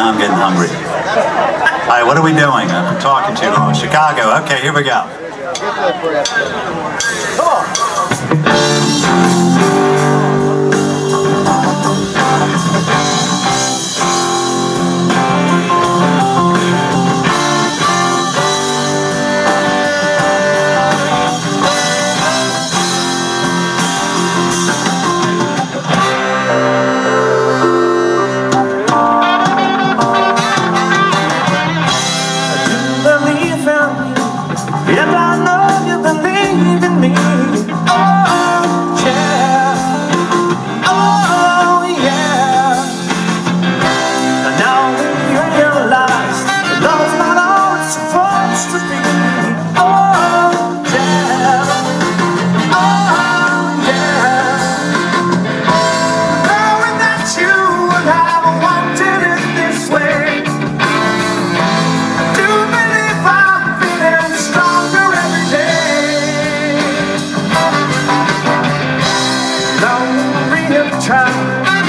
I'm getting hungry. All right, what are we doing? I'm talking to uh, Chicago. Okay, here we go. Try. time.